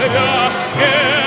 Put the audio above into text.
Sebastian.